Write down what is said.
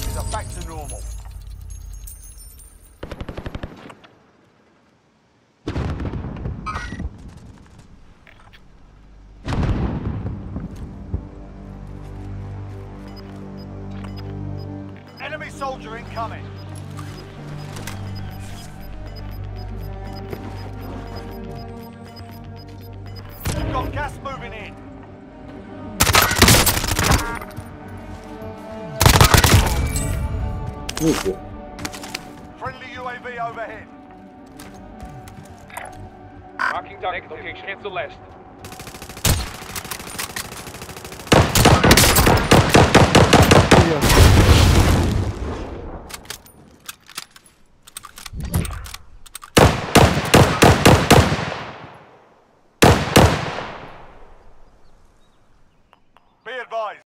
Are back to normal. Enemy soldier incoming. We've got gas moving in. Kurde. Friendly UAV overhead. Marking target location to left.